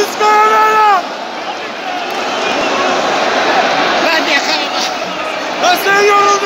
Ramiz Karalar'a. Ben de yakaladım. Ben sen yoruldum